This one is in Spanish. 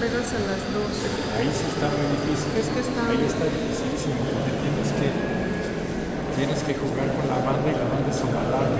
pegas a las 12. Ahí sí está muy difícil. Es que está... Ahí está dificilísimo, porque tienes que, tienes que jugar con la banda y la banda es ovalada,